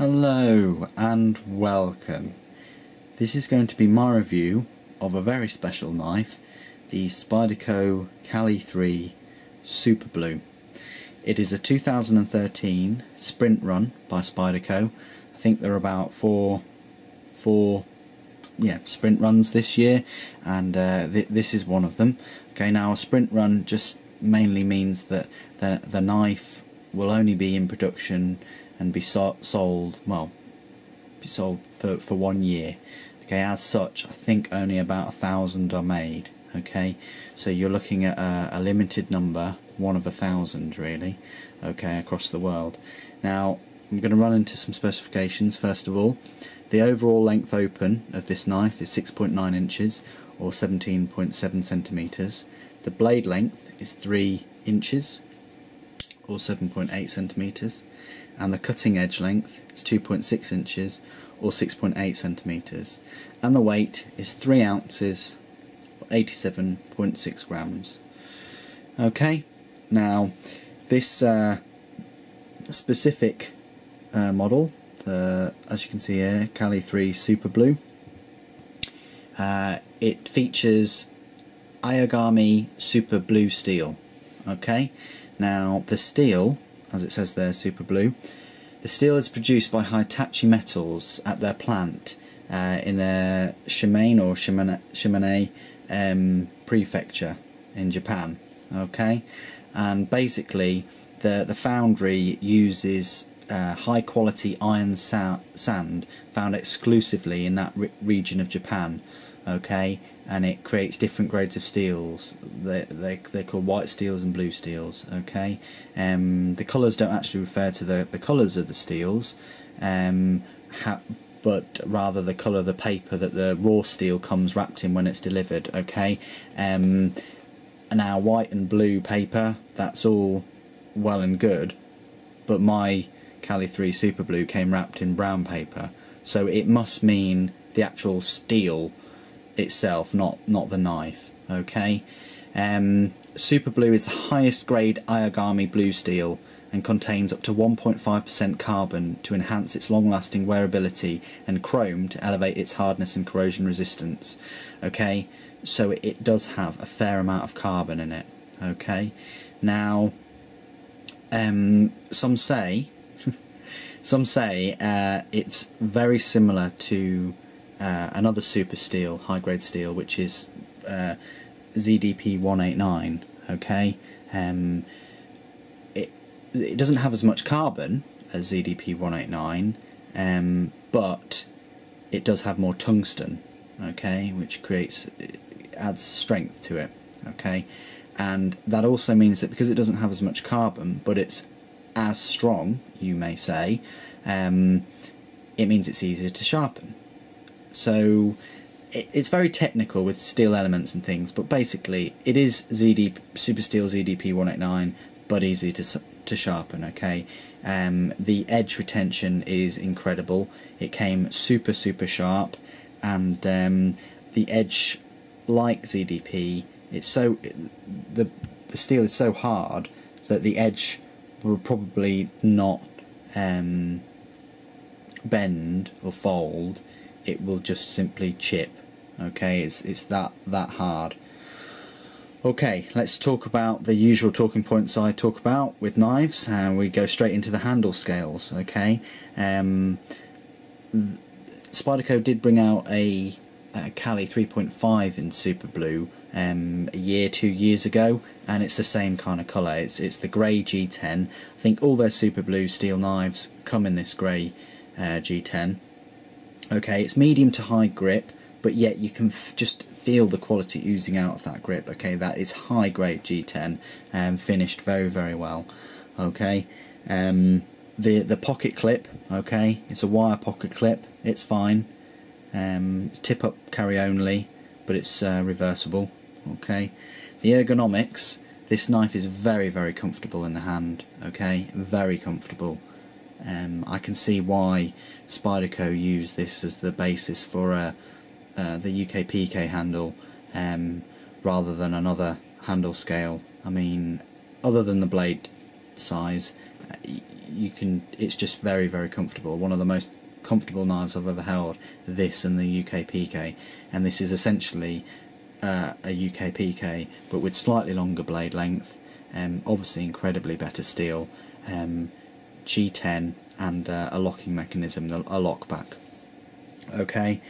Hello and welcome. This is going to be my review of a very special knife, the Spyderco Caly 3 Super Blue. It is a 2013 sprint run by Spyderco. I think there are about four, four, yeah, sprint runs this year, and uh, th this is one of them. Okay, now a sprint run just mainly means that the the knife will only be in production and be so sold well be sold for, for one year. Okay as such I think only about a thousand are made okay? So you're looking at a, a limited number one of a thousand really okay across the world. Now I'm going to run into some specifications. First of all the overall length open of this knife is 6.9 inches or 17.7 centimeters. The blade length is 3 inches or 7.8 centimeters and the cutting edge length is 2.6 inches or 6.8 centimeters and the weight is 3 ounces or 87.6 grams. Okay now this uh, specific uh, model the as you can see here Caly 3 Super Blue uh, it features Aogami Super Blue steel. Okay now the steel as it says there, super blue. The steel is produced by Hitachi Metals at their plant uh, in their Shimane or Shimane, Shimane um, prefecture in Japan. Okay, and basically the the foundry uses uh, high quality iron sa sand found exclusively in that re region of Japan. Okay, and it creates different grades of steels. They, they, they're called white steels and blue steels, okay? Um, the colours don't actually refer to the, the colours of the steels, um, but rather the colour of the paper that the raw steel comes wrapped in when it's delivered, okay? Um, now, white and blue paper, that's all well and good, but my Caly 3 Super Blue came wrapped in brown paper, so it must mean the actual steel itself, not not the knife. Okay, um, Super Blue is the highest grade Aogami blue steel and contains up to 1.5% carbon to enhance its long-lasting wearability and chrome to elevate its hardness and corrosion resistance. Okay, so it does have a fair amount of carbon in it. Okay, now um, some say some say uh, it's very similar to uh, another super steel, high grade steel, which is uh, ZDP 189. Okay, um, it it doesn't have as much carbon as ZDP 189, um, but it does have more tungsten. Okay, which creates adds strength to it. Okay, and that also means that because it doesn't have as much carbon, but it's as strong, you may say, um, it means it's easier to sharpen. So it, it's very technical with steel elements and things, but basically it is ZD Super Steel ZDP 189, but easy to to sharpen. Okay, um, the edge retention is incredible. It came super super sharp, and um, the edge, like ZDP, it's so the the steel is so hard that the edge will probably not um, bend or fold it will just simply chip okay it's it's that that hard okay let's talk about the usual talking points I talk about with knives and we go straight into the handle scales okay um, Spyderco did bring out a, a Caly 3.5 in super blue um, a year, two years ago, and it's the same kind of colour. It's it's the grey G10. I think all their super blue steel knives come in this grey uh, G10. Okay, it's medium to high grip, but yet you can just feel the quality oozing out of that grip. Okay, that is high grade G10 and um, finished very very well. Okay, um, the the pocket clip. Okay, it's a wire pocket clip. It's fine. Um, tip up carry only, but it's uh, reversible. Okay, the ergonomics. This knife is very very comfortable in the hand. Okay, very comfortable. Um, I can see why Spyderco used this as the basis for uh, uh, the UK PK handle um, rather than another handle scale. I mean, other than the blade size, you can. It's just very very comfortable. One of the most comfortable knives I've ever held. This and the UK PK, and this is essentially uh, a UK PK, but with slightly longer blade length. Um, obviously, incredibly better steel. Um, G10 and uh, a locking mechanism, a lockback. Okay,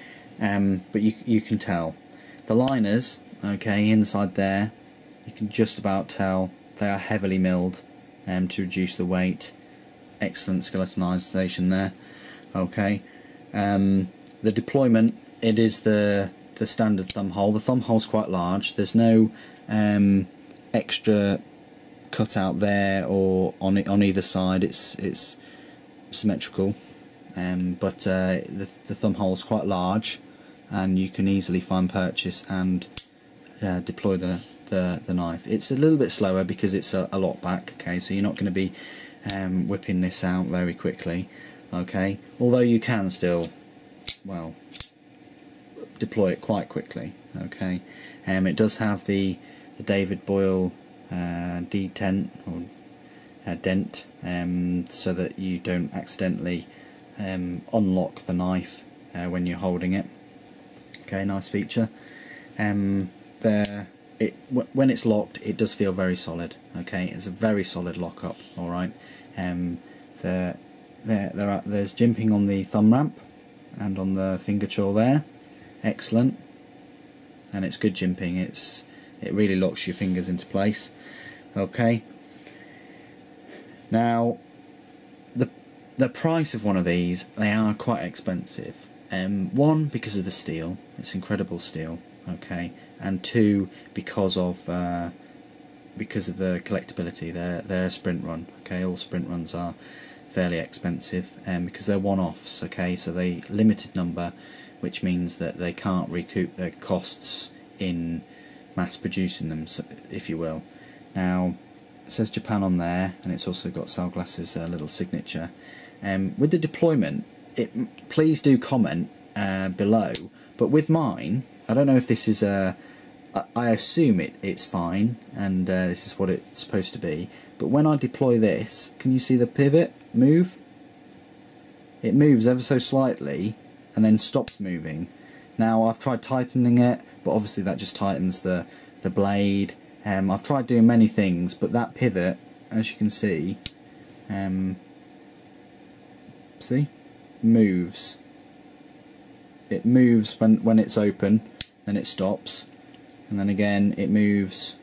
um, but you you can tell the liners. Okay, inside there, you can just about tell they are heavily milled um, to reduce the weight. Excellent skeletonization there. Okay, um, the deployment it is the the standard thumb hole. The thumb hole's quite large. There's no um, extra cut out there or on it on either side. It's it's symmetrical, um, but uh, the the thumb hole is quite large, and you can easily find purchase and uh, deploy the, the the knife. It's a little bit slower because it's a, a lock back. Okay, so you're not going to be um, whipping this out very quickly. Okay, although you can still, well, deploy it quite quickly. Okay, um, it does have the the David Boye uh, detent or uh, dent um, so that you don't accidentally um, unlock the knife uh, when you're holding it. Okay, nice feature. Um, there, it when it's locked, it does feel very solid. Okay, it's a very solid lockup. All right. Um, there, there, there are, there's jimping on the thumb ramp and on the finger choil there. Excellent. And it's good jimping. It's it really locks your fingers into place. Okay. Now the the price of one of these they are quite expensive. Um, one because of the steel. It's incredible steel. Okay. And two because of uh, because of the collectability. They're, they're a sprint run. Okay. All sprint runs are fairly expensive um, because they're one-offs. Okay. So they limited number which means that they can't recoup their costs in mass producing them if you will now, it says Japan on there, and it's also got Sal Glesser's uh, little signature. Um, with the deployment, it, please do comment uh, below. But with mine, I don't know if this is a. I assume it, it's fine, and uh, this is what it's supposed to be. But when I deploy this, can you see the pivot move? It moves ever so slightly, and then stops moving. Now I've tried tightening it, but obviously that just tightens the the blade um, I've tried doing many things, but that pivot, as you can see, um, see, moves. It moves when, when it's open, then it stops, and then again it moves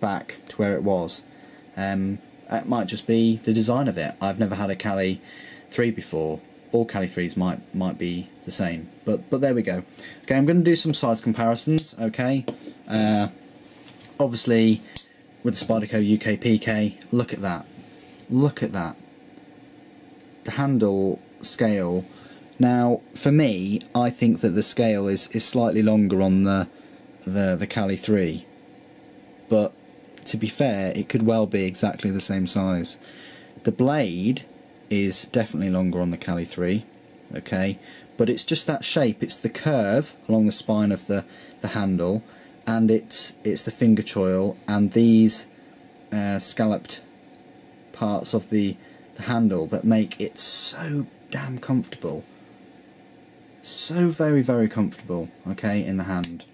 back to where it was. Um, that might just be the design of it. I've never had a Caly 3 before. All Caly 3s might might be the same, but but there we go. Okay, I'm going to do some size comparisons. Okay, uh, obviously with the Spyderco UK PK, look at that. Look at that. The handle scale. Now, for me, I think that the scale is, is slightly longer on the, the, the Caly 3. But to be fair, it could well be exactly the same size. The blade is definitely longer on the Caly 3, okay? But it's just that shape, it's the curve along the spine of the, the handle and it's it's the finger choil and these uh, scalloped parts of the, the handle that make it so damn comfortable. So very very comfortable okay in the hand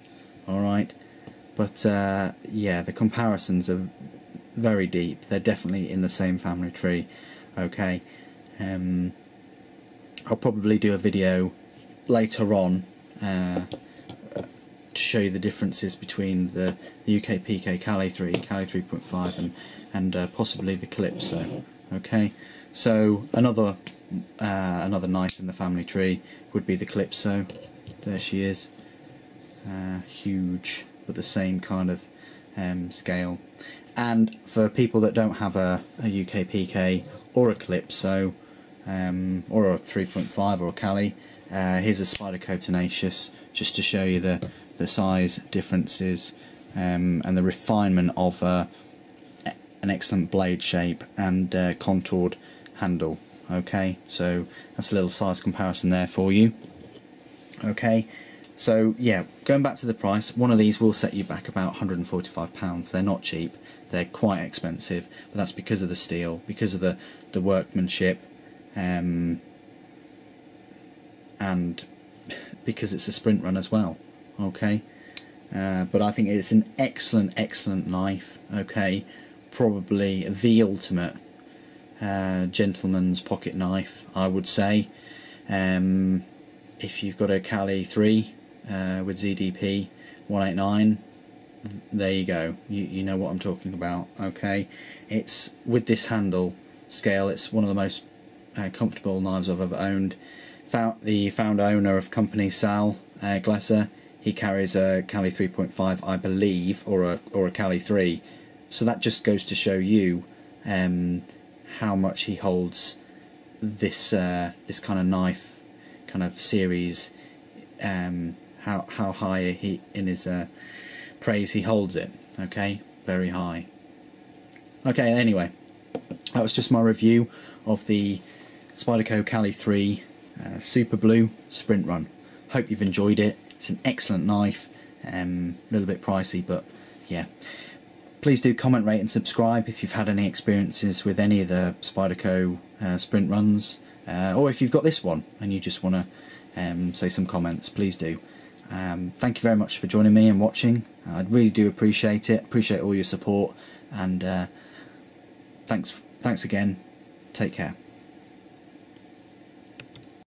alright but uh, yeah the comparisons are very deep. They're definitely in the same family tree okay um, I'll probably do a video later on uh, to show you the differences between the, the UK PK Caly 3, Caly 3.5 and, and uh, possibly the Calypso. Okay, so another uh, another knife in the family tree would be the Calypso. There she is, uh, huge, but the same kind of um, scale. And for people that don't have a, a UK PK or a Calypso, um, or a 3.5 or a Caly, uh, here's a Spyderco Tenacious, just to show you the the size differences um, and the refinement of uh, an excellent blade shape and uh, contoured handle okay? So that's a little size comparison there for you okay? So yeah going back to the price one of these will set you back about 145 pounds. They're not cheap. They're quite expensive, but that's because of the steel, because of the the workmanship, um, and because it's a sprint run as well. Okay, uh, but I think it's an excellent, excellent knife. Okay, probably the ultimate uh, gentleman's pocket knife, I would say. Um, if you've got a Caly 3 uh, with ZDP 189, there you go. You, you know what I'm talking about. Okay, it's with this handle scale. It's one of the most uh, comfortable knives I've ever owned. Found, the founder owner of company Sal uh, Glesser, he carries a Caly 3.5, I believe, or a or a Caly 3. So that just goes to show you um, how much he holds this uh, this kind of knife kind of series. Um, how how high he in his uh, praise he holds it. Okay, very high. Okay, anyway, that was just my review of the Spyderco Caly 3 uh, Super Blue Sprint Run. Hope you've enjoyed it. It's an excellent knife. Um, a little bit pricey, but yeah. Please do comment, rate, and subscribe if you've had any experiences with any of the Spyderco uh, sprint runs, uh, or if you've got this one and you just want to um, say some comments. Please do. Um, thank you very much for joining me and watching. I really do appreciate it. Appreciate all your support, and uh, thanks. Thanks again. Take care.